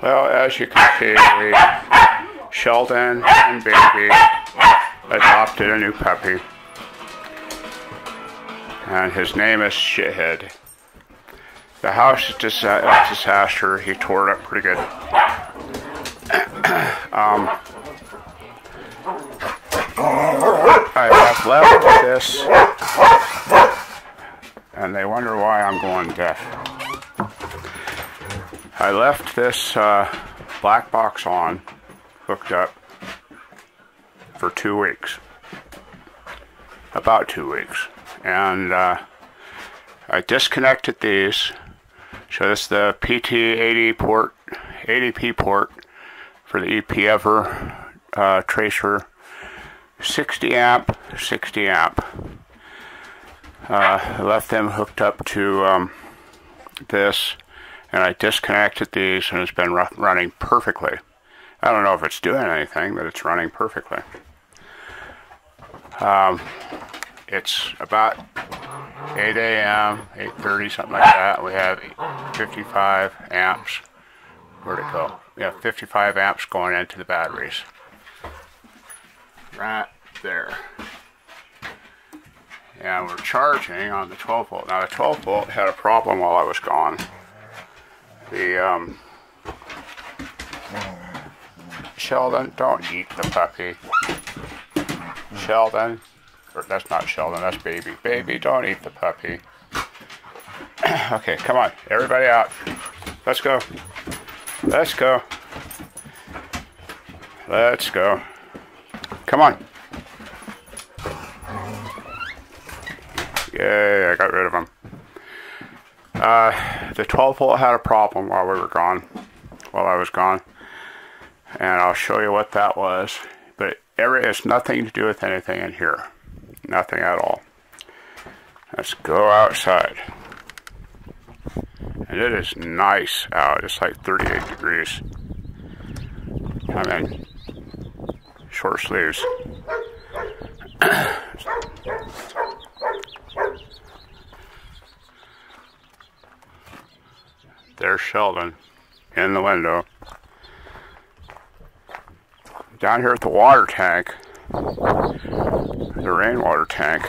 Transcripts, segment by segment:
Well, as you can see, Sheldon and Baby adopted a new puppy. And his name is Shithead. The house is dis- a disaster. He tore it up pretty good. um, I have left this, and they wonder why I'm going deaf. I left this uh, black box on, hooked up, for two weeks. About two weeks. And uh, I disconnected these. So this is the PT80 port, ADP port for the EPever uh, tracer. 60 amp, 60 amp. Uh, left them hooked up to um, this and I disconnected these and it's been running perfectly. I don't know if it's doing anything, but it's running perfectly. Um, it's about 8 a.m., 8.30, something like that. We have 55 amps. Where'd it go? We have 55 amps going into the batteries. Right there. And we're charging on the 12 volt. Now the 12 volt had a problem while I was gone the um, Sheldon, don't eat the puppy. Sheldon, or that's not Sheldon, that's baby. Baby, don't eat the puppy. okay, come on, everybody out. Let's go. Let's go. Let's go. Come on. Yay, I got rid of him. Uh, the 12 volt had a problem while we were gone, while I was gone, and I'll show you what that was. But it has nothing to do with anything in here, nothing at all. Let's go outside, and it is nice out. It's like 38 degrees. I'm in short sleeves. There's Sheldon in the window. Down here at the water tank, the rainwater tank,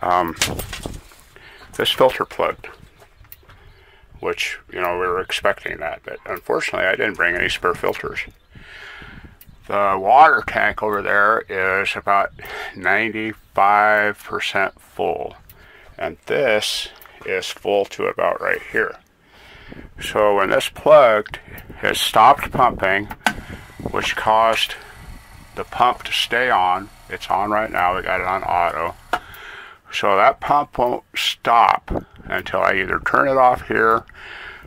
um, this filter plugged. Which, you know, we were expecting that, but unfortunately I didn't bring any spare filters. The water tank over there is about 95% full. And this is full to about right here. So when this plugged, it stopped pumping, which caused the pump to stay on. It's on right now. We got it on auto. So that pump won't stop until I either turn it off here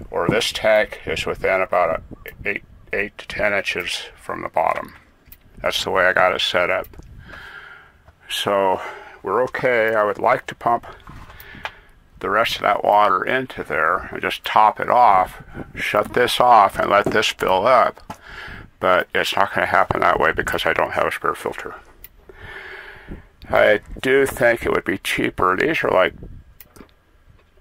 or this tank is within about eight, eight to 10 inches from the bottom. That's the way I got it set up. So we're okay. I would like to pump the rest of that water into there and just top it off, shut this off and let this fill up. But it's not going to happen that way because I don't have a spare filter. I do think it would be cheaper. These are like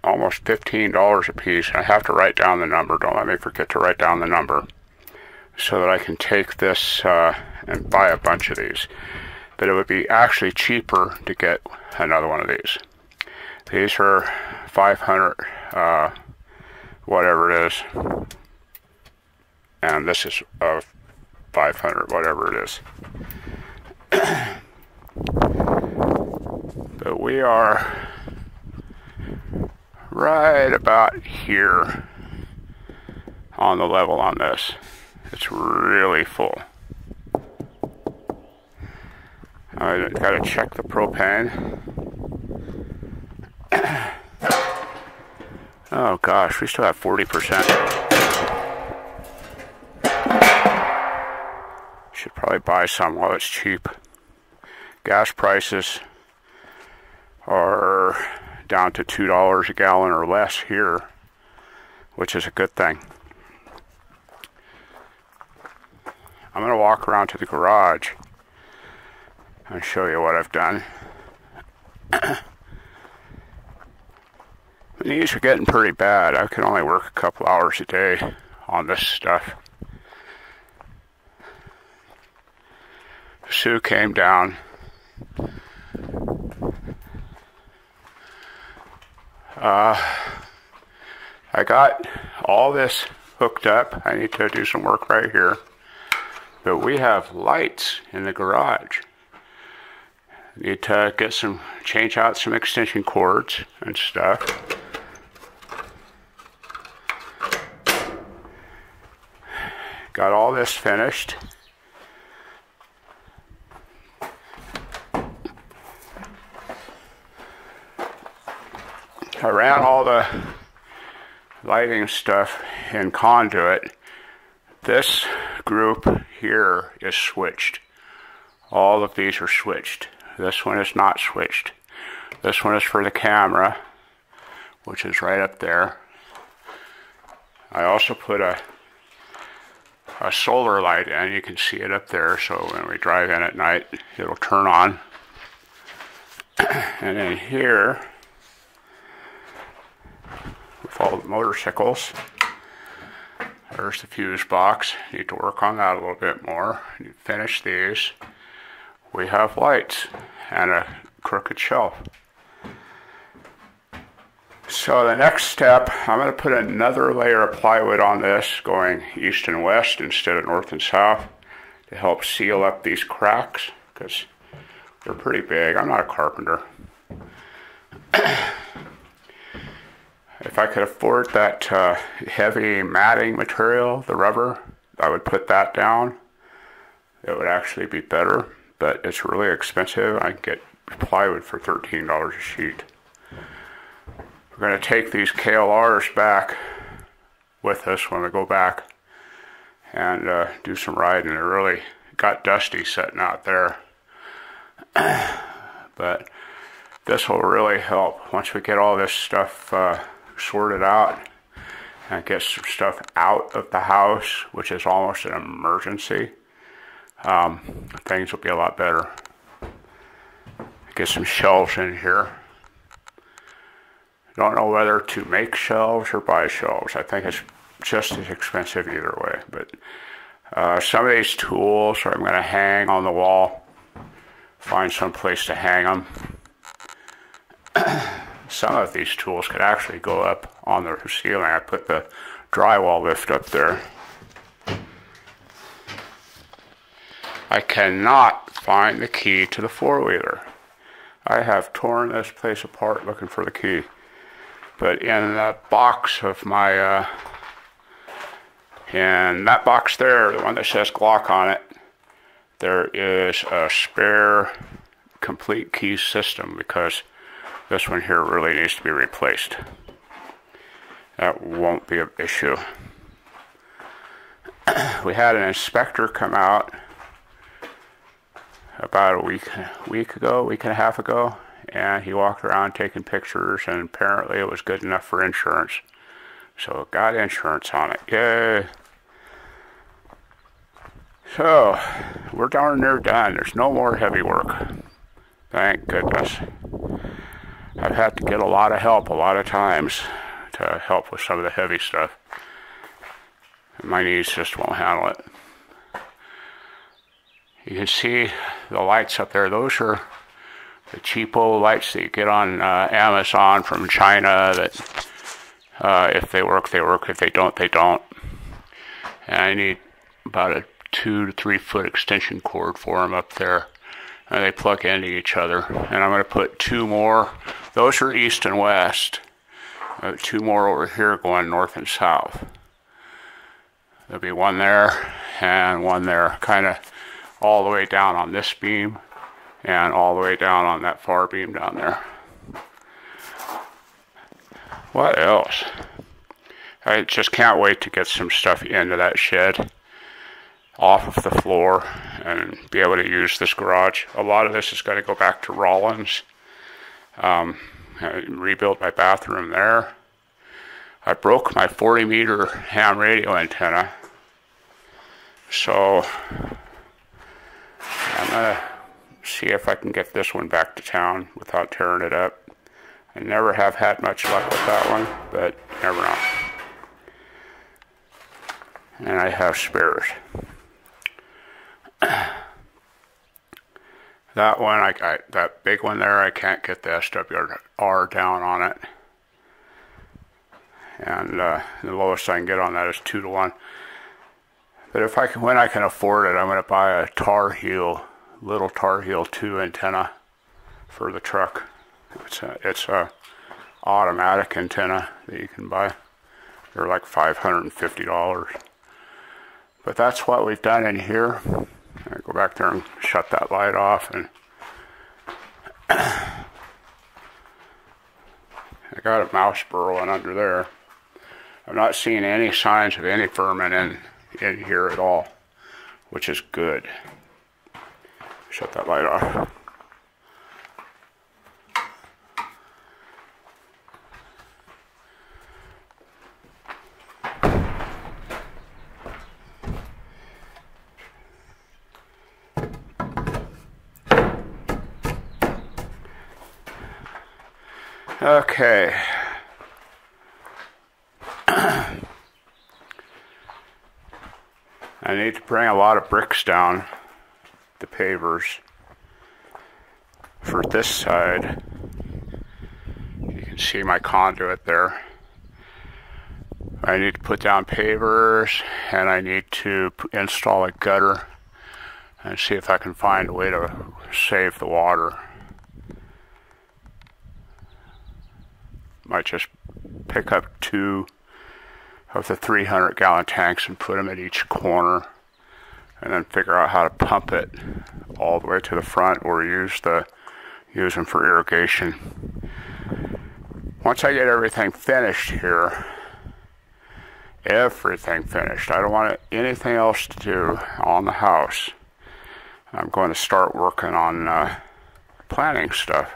almost $15 a piece. I have to write down the number. Don't let me forget to write down the number so that I can take this uh, and buy a bunch of these. But it would be actually cheaper to get another one of these. These are 500, uh, whatever it is. And this is uh, 500, whatever it is. but we are right about here on the level on this. It's really full. I gotta check the propane. oh gosh, we still have 40%. Should probably buy some while it's cheap. Gas prices are down to $2 a gallon or less here, which is a good thing. I'm going to walk around to the garage and show you what I've done. These are getting pretty bad. I can only work a couple hours a day on this stuff. Sue came down. Uh, I got all this hooked up. I need to do some work right here. But we have lights in the garage. Need to get some, change out some extension cords and stuff. Got all this finished. I ran all the lighting stuff in conduit. This group here is switched. All of these are switched. This one is not switched. This one is for the camera, which is right up there. I also put a a solar light and You can see it up there, so when we drive in at night, it'll turn on. and then here, with all the motorcycles, there's the fuse box. Need to work on that a little bit more. Finish these. We have lights and a crooked shelf. So the next step, I'm going to put another layer of plywood on this going east and west instead of north and south to help seal up these cracks because they're pretty big. I'm not a carpenter. if I could afford that uh, heavy matting material, the rubber, I would put that down. It would actually be better, but it's really expensive. I can get plywood for $13 a sheet. We're going to take these KLRs back with us when we go back and uh, do some riding. It really got dusty sitting out there. but this will really help once we get all this stuff uh, sorted out and get some stuff out of the house, which is almost an emergency. Um, things will be a lot better. Get some shelves in here. Don't know whether to make shelves or buy shelves. I think it's just as expensive either way. But uh, some of these tools I'm going to hang on the wall. Find some place to hang them. some of these tools could actually go up on the ceiling. I put the drywall lift up there. I cannot find the key to the four-wheeler. I have torn this place apart looking for the key. But in that box of my, uh, in that box there, the one that says Glock on it, there is a spare complete key system because this one here really needs to be replaced. That won't be an issue. we had an inspector come out about a week week ago, week and a half ago, and he walked around taking pictures, and apparently it was good enough for insurance. So it got insurance on it. Yay! So we're darn near done. There's no more heavy work. Thank goodness. I've had to get a lot of help a lot of times to help with some of the heavy stuff. My knees just won't handle it. You can see the lights up there. Those are the cheapo lights that you get on uh, Amazon from China that uh, if they work, they work. If they don't, they don't. And I need about a two to three foot extension cord for them up there. And they plug into each other. And I'm going to put two more. Those are east and west. Uh, two more over here going north and south. There'll be one there and one there, kind of all the way down on this beam and all the way down on that far beam down there. What else? I just can't wait to get some stuff into that shed off of the floor and be able to use this garage. A lot of this is going to go back to Rawlins. Um, rebuilt my bathroom there. I broke my 40 meter ham radio antenna. So I'm to see if I can get this one back to town without tearing it up. I never have had much luck with that one, but never know. And I have spares. that one, I, I, that big one there, I can't get the SWR down on it. And uh, the lowest I can get on that is 2 to 1. But if I can, when I can afford it, I'm going to buy a Tar Heel, little Tar Heel 2 antenna for the truck. It's a, it's a automatic antenna that you can buy. They're like $550. But that's what we've done in here. I go back there and shut that light off and I got a mouse burrowing under there. I'm not seeing any signs of any vermin in, in here at all, which is good. Shut that light off. Okay. I need to bring a lot of bricks down pavers for this side. You can see my conduit there. I need to put down pavers and I need to install a gutter and see if I can find a way to save the water. might just pick up two of the 300 gallon tanks and put them at each corner and then figure out how to pump it all the way to the front or use the use them for irrigation. Once I get everything finished here, everything finished, I don't want anything else to do on the house. I'm going to start working on uh, planning stuff.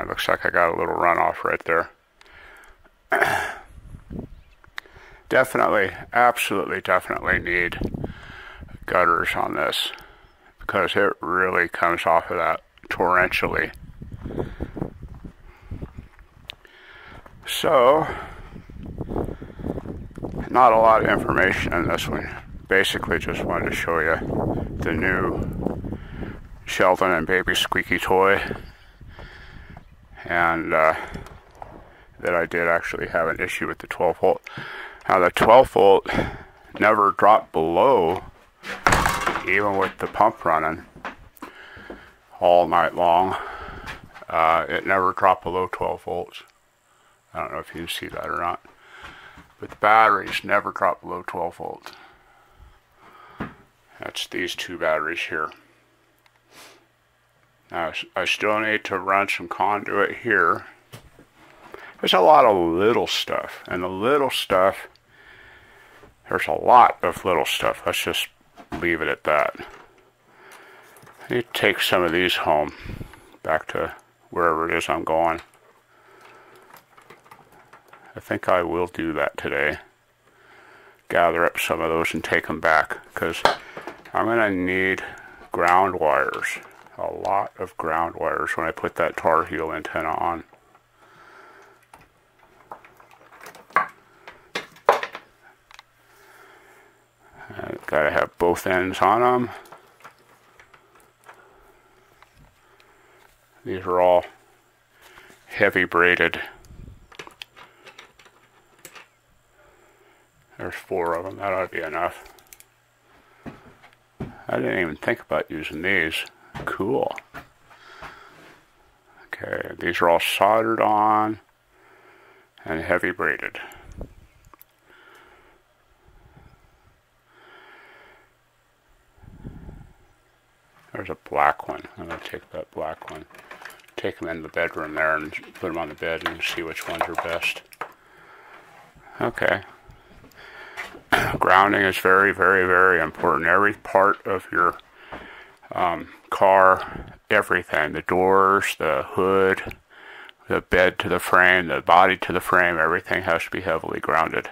It looks like I got a little runoff right there. definitely, absolutely, definitely need gutters on this because it really comes off of that torrentially. So, not a lot of information in this one. Basically, just wanted to show you the new Sheldon and Baby Squeaky toy and uh, that I did actually have an issue with the 12 volt. Now the 12 volt never dropped below, even with the pump running all night long. Uh, it never dropped below 12 volts. I don't know if you can see that or not. But the batteries never drop below 12 volts. That's these two batteries here. Now, I still need to run some conduit here. There's a lot of little stuff, and the little stuff, there's a lot of little stuff. Let's just leave it at that. I need to take some of these home, back to wherever it is I'm going. I think I will do that today. Gather up some of those and take them back, because I'm going to need ground wires a lot of ground wires when I put that tar heel antenna on. I've got to have both ends on them. These are all heavy braided. There's four of them. That ought to be enough. I didn't even think about using these. Cool. Okay, these are all soldered on and heavy braided. There's a black one. I'm going to take that black one, take them in the bedroom there and put them on the bed and see which ones are best. Okay. Grounding is very, very, very important. Every part of your um, car, everything the doors, the hood, the bed to the frame, the body to the frame, everything has to be heavily grounded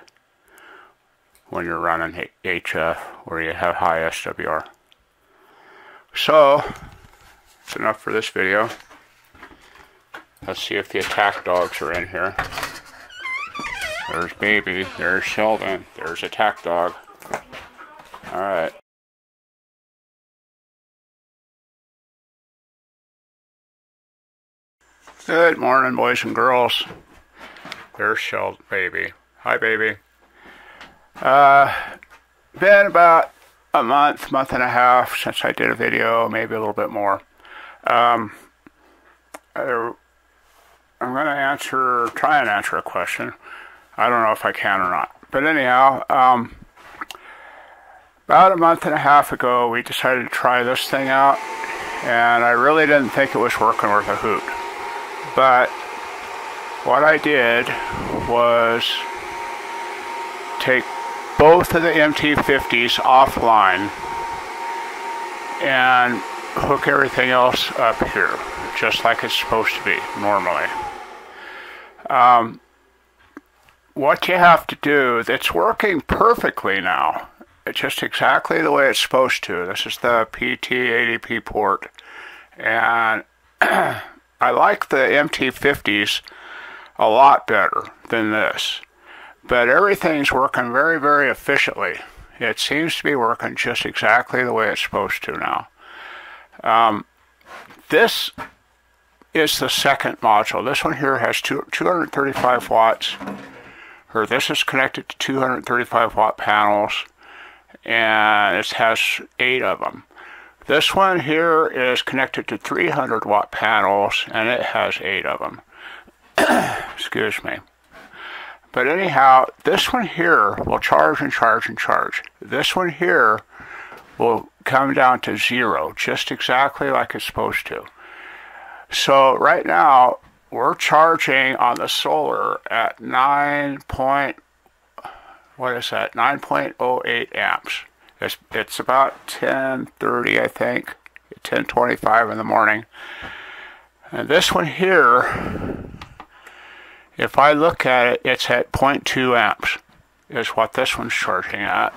when you're running HF or you have high SWR. So, that's enough for this video. Let's see if the attack dogs are in here. There's Baby, there's Sheldon, there's Attack Dog. Alright. Good morning, boys and girls. There's Sheldon, Baby. Hi, Baby. Uh, been about a month, month and a half since I did a video, maybe a little bit more. Um, I'm going to answer, try and answer a question. I don't know if I can or not. But anyhow, um, about a month and a half ago, we decided to try this thing out, and I really didn't think it was working worth a hoot. But what I did was take both of the MT50s offline and hook everything else up here, just like it's supposed to be normally. Um, what you have to do, it's working perfectly now. It's just exactly the way it's supposed to. This is the PT-ADP port. And I like the MT50s a lot better than this. But everything's working very, very efficiently. It seems to be working just exactly the way it's supposed to now. Um, this is the second module. This one here has two, 235 watts. Or this is connected to 235 watt panels, and it has eight of them. This one here is connected to 300 watt panels, and it has eight of them. Excuse me. But anyhow, this one here will charge and charge and charge. This one here will come down to zero, just exactly like it's supposed to. So right now, we're charging on the solar at 9 point, what is that, 9.08 amps. It's, it's about 10.30, I think, 10.25 in the morning. And this one here, if I look at it, it's at 0.2 amps, is what this one's charging at.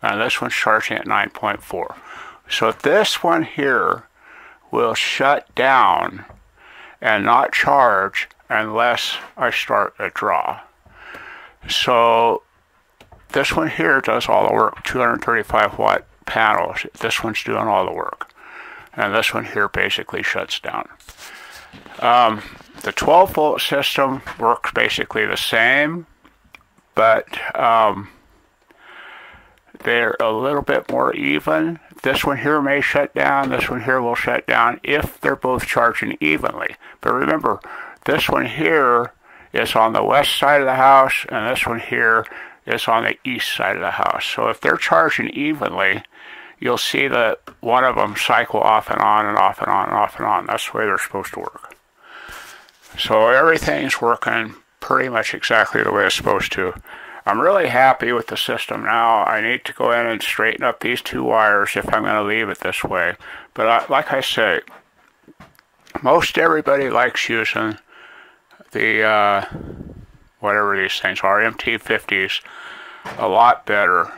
And this one's charging at 9.4. So this one here will shut down and not charge unless I start a draw. So this one here does all the work, 235 watt panels. This one's doing all the work. And this one here basically shuts down. Um, the 12 volt system works basically the same, but um, they're a little bit more even. This one here may shut down, this one here will shut down if they're both charging evenly. But remember, this one here is on the west side of the house, and this one here is on the east side of the house. So if they're charging evenly, you'll see that one of them cycle off and on and off and on and off and on. That's the way they're supposed to work. So everything's working pretty much exactly the way it's supposed to. I'm really happy with the system now. I need to go in and straighten up these two wires if I'm going to leave it this way. But I, like I say, most everybody likes using the, uh, whatever these things are, MT50s, a lot better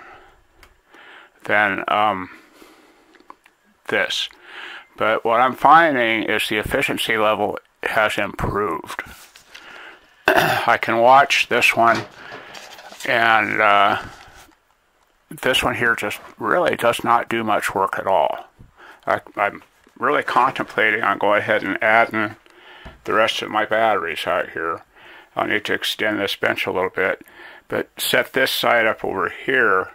than um, this. But what I'm finding is the efficiency level has improved. I can watch this one and uh, this one here just really does not do much work at all. I, am really contemplating on going ahead and adding the rest of my batteries out here. I'll need to extend this bench a little bit, but set this side up over here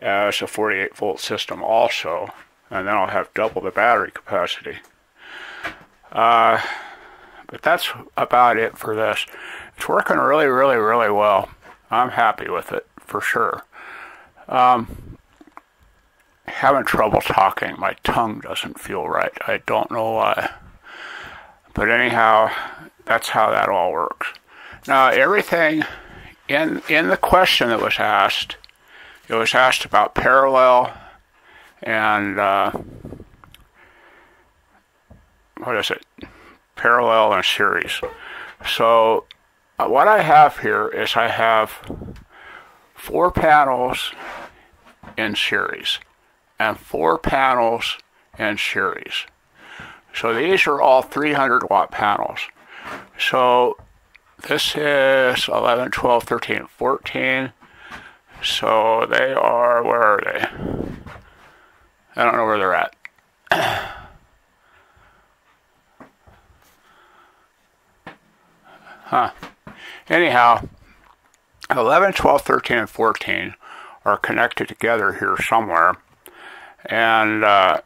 as a 48 volt system also, and then I'll have double the battery capacity. Uh, but that's about it for this. It's working really, really, really well. I'm happy with it for sure. Um, having trouble talking. My tongue doesn't feel right. I don't know why. But anyhow, that's how that all works. Now, everything in in the question that was asked, it was asked about parallel and uh, what is it? Parallel and series. So uh, what I have here is I have four panels in series and four panels in series. So these are all 300 watt panels. So this is 11, 12, 13, 14. So they are, where are they? I don't know where they're at. huh. Anyhow, 11, 12, 13, and 14 are connected together here somewhere. And uh,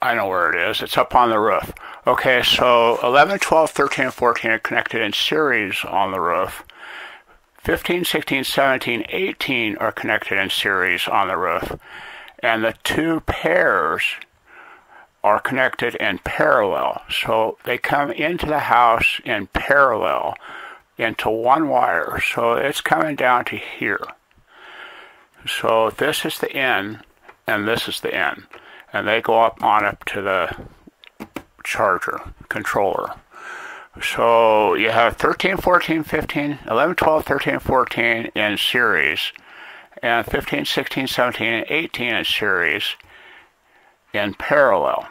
I know where it is. It's up on the roof. Okay, so 11, 12, 13, and 14 are connected in series on the roof. 15, 16, 17, 18 are connected in series on the roof. And the two pairs are connected in parallel. So they come into the house in parallel into one wire. So it's coming down to here. So this is the end and this is the end. And they go up on up to the charger controller. So you have 13, 14, 15, 11, 12, 13, 14 in series, and 15, 16, 17, and 18 in series in parallel.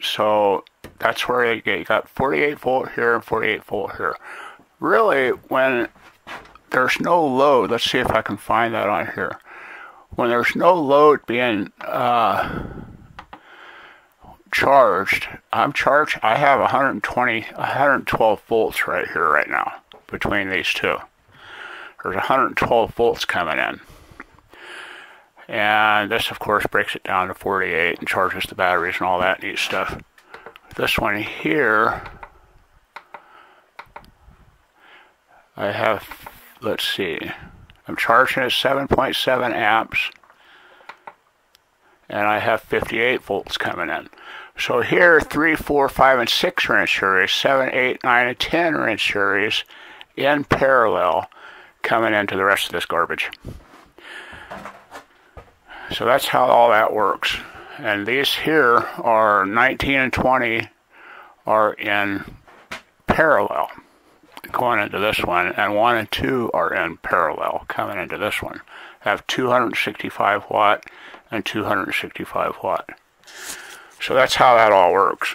So that's where you, get, you got 48 volt here and 48 volt here really, when there's no load, let's see if I can find that on here. When there's no load being uh, charged, I'm charged, I have 120, 112 volts right here, right now, between these two. There's 112 volts coming in. And this, of course, breaks it down to 48 and charges the batteries and all that neat stuff. This one here I have, let's see, I'm charging at 7.7 amps and I have 58 volts coming in. So here, 3, 4, 5, and 6 are in series, 7, 8, 9, and 10 are in series in parallel coming into the rest of this garbage. So that's how all that works. And these here are 19 and 20 are in parallel going into this one, and 1 and 2 are in parallel coming into this one. I have 265 watt and 265 watt. So that's how that all works.